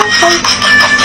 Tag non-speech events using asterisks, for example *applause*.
は *laughs* い